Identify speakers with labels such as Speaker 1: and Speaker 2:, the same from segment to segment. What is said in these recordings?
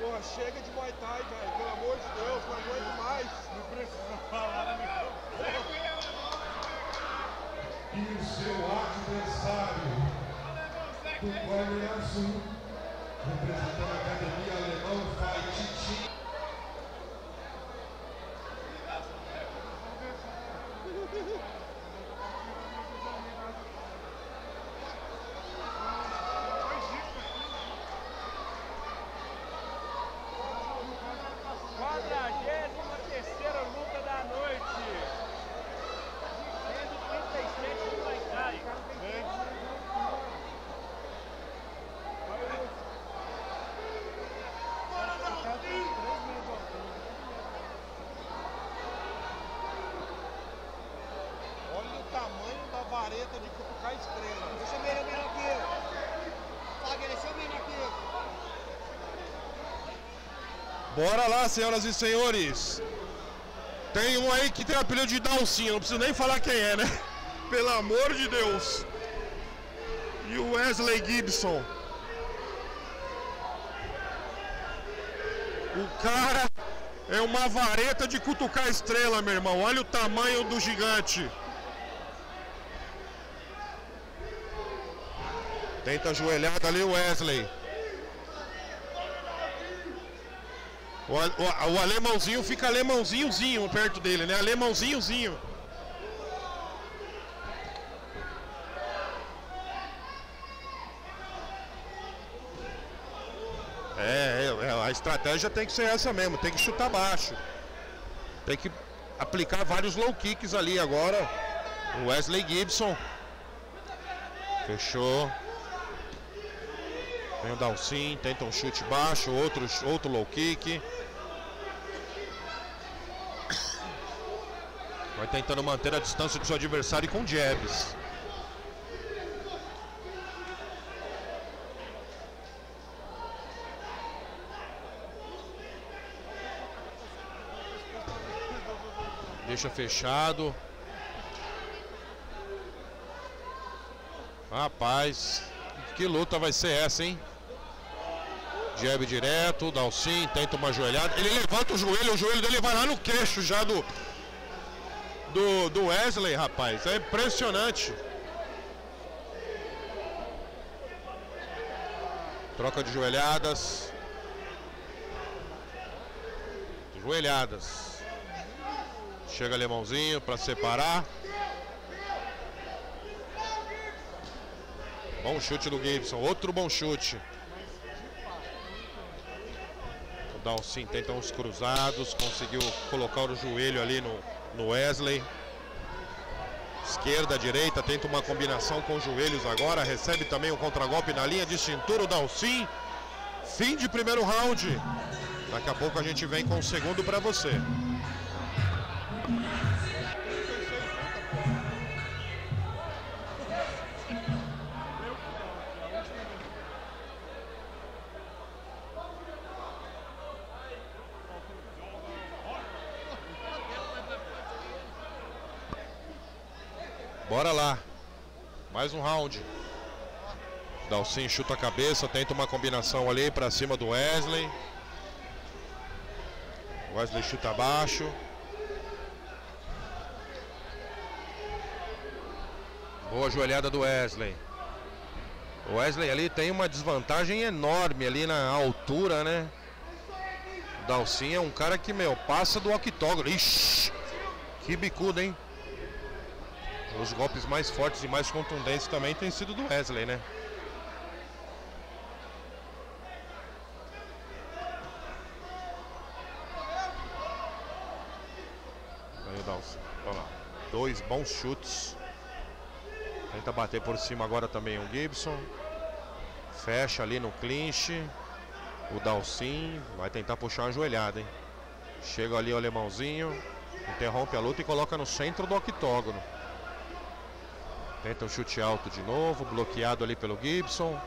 Speaker 1: Porra, chega de Muay Thai, velho. Pelo amor de Deus, não aguento mais. Não precisa falar na minha
Speaker 2: E o seu adversário o Guarani Azul, representando a Academia Alemão Fight Team.
Speaker 1: Vareta de cutucar estrela.
Speaker 3: Eu que eu. Fala que ele é seu melhor que eu.
Speaker 4: Bora lá, senhoras e senhores. Tem um aí que tem apelido de Dalcinha, não preciso nem falar quem é, né? Pelo amor de Deus. E o Wesley Gibson. O cara é uma vareta de cutucar estrela, meu irmão. Olha o tamanho do gigante. Tenta ajoelhada ali o Wesley. O, o, o alemãozinho fica alemãozinhozinho perto dele, né? Alemãozinhozinho. É, é, a estratégia tem que ser essa mesmo, tem que chutar baixo. Tem que aplicar vários low kicks ali agora. O Wesley Gibson. Fechou. Tem o Dalcin, tenta um chute baixo, outro, outro low kick. Vai tentando manter a distância do seu adversário com jabs. Deixa fechado. Rapaz, que luta vai ser essa, hein? Jab direto, Dalcin, tenta uma joelhada. Ele levanta o joelho, o joelho dele vai lá no queixo já do, do, do Wesley, rapaz. É impressionante. Troca de joelhadas. Joelhadas. Chega alemãozinho para separar. Bom chute do Gibson, outro bom chute. O Dalcin tenta uns cruzados, conseguiu colocar o joelho ali no, no Wesley. Esquerda, direita, tenta uma combinação com os joelhos agora. Recebe também o contragolpe na linha de cintura o Dalcin. Fim de primeiro round. Daqui a pouco a gente vem com o segundo para você. Bora lá. Mais um round. Dalcin chuta a cabeça, tenta uma combinação ali para cima do Wesley. Wesley chuta abaixo. Boa joelhada do Wesley. O Wesley ali tem uma desvantagem enorme ali na altura, né? Dalcin é um cara que, meu, passa do octógono. Ixi! Que bicuda, hein? Os golpes mais fortes e mais contundentes também têm sido do Wesley, né? Aí o lá. Dois bons chutes. Tenta bater por cima agora também o Gibson. Fecha ali no clinch. O Dalcin vai tentar puxar uma joelhada, hein? Chega ali o alemãozinho. Interrompe a luta e coloca no centro do octógono. Tenta um chute alto de novo, bloqueado ali pelo Gibson.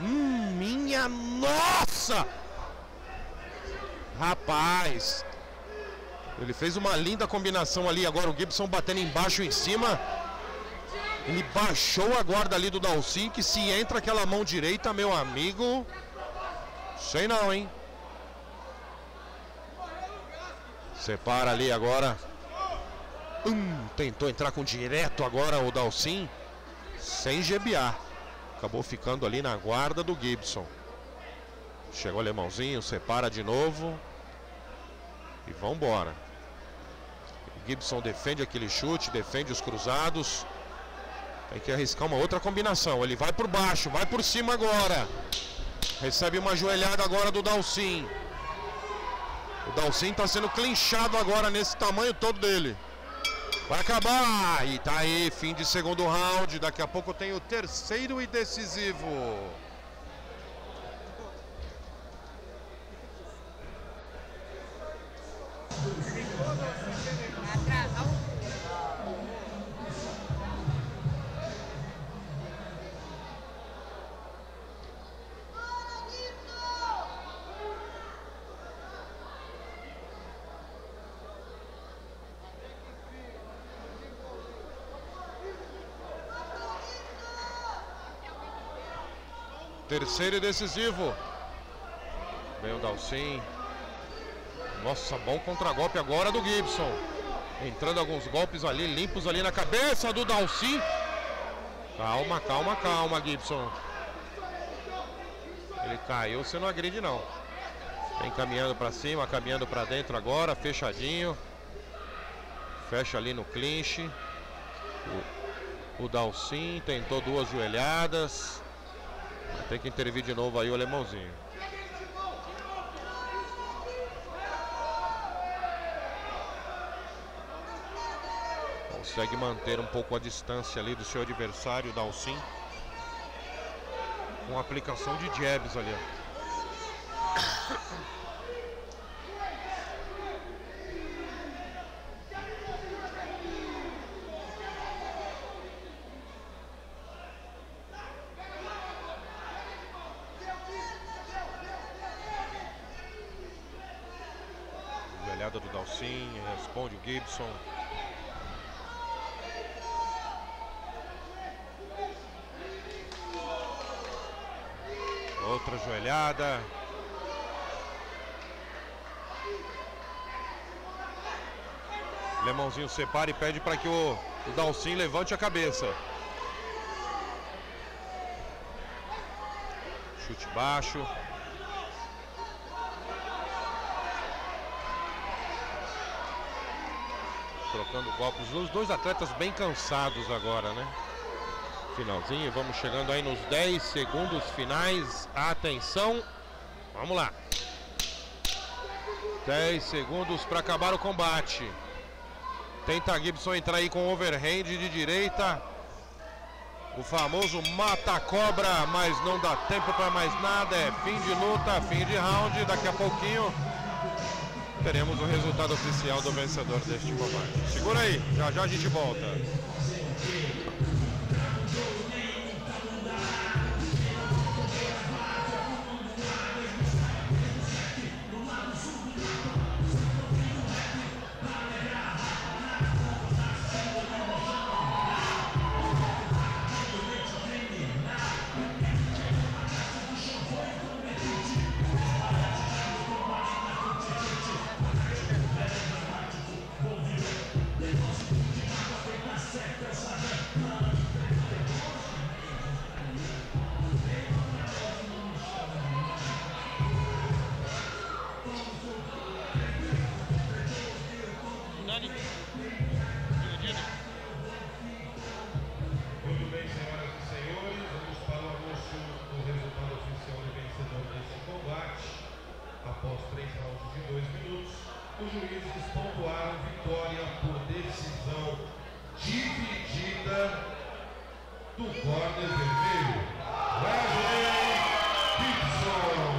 Speaker 4: Hum, minha nossa! Rapaz! Ele fez uma linda combinação ali, agora o Gibson batendo embaixo e em cima. Ele baixou a guarda ali do Dalcin, que se entra aquela mão direita, meu amigo. Sei não, hein? Separa ali agora. Hum, tentou entrar com direto agora o Dalcin. Sem gebiar. Acabou ficando ali na guarda do Gibson. Chegou o alemãozinho, separa de novo. E vambora. Gibson defende aquele chute, defende os cruzados. Tem que arriscar uma outra combinação. Ele vai por baixo, vai por cima agora. Recebe uma joelhada agora do Dalcin. O Dalcin está sendo clinchado agora nesse tamanho todo dele. Vai acabar. E tá aí, fim de segundo round. Daqui a pouco tem o terceiro e decisivo. Terceiro e decisivo. Vem o Dalcin. Nossa, bom contragolpe agora do Gibson. Entrando alguns golpes ali, limpos ali na cabeça do Dalcin. Calma, calma, calma, Gibson. Ele caiu, você não agride não. Vem caminhando para cima, caminhando para dentro agora, fechadinho. Fecha ali no clinch. O, o Dalcin tentou duas joelhadas. Tem que intervir de novo aí o alemãozinho. Consegue manter um pouco a distância ali do seu adversário, Dalcin. Com aplicação de jabs ali. Joelhada do Dalcin, responde o Gibson. Outra joelhada. Lemãozinho separa e pede para que o, o Dalcin levante a cabeça. Chute baixo. Trocando golpes. Os dois atletas bem cansados agora, né? Finalzinho, vamos chegando aí nos 10 segundos finais. Atenção, vamos lá. 10 segundos para acabar o combate. Tenta Gibson entrar aí com overhand de direita. O famoso mata-cobra, mas não dá tempo para mais nada. É fim de luta, fim de round. Daqui a pouquinho teremos o resultado oficial do vencedor deste combate. Segura aí, já já a gente volta.
Speaker 2: Após três rounds de dois minutos, os juízes pontuaram vitória por decisão dividida do corner vermelho. Wesley Gibson.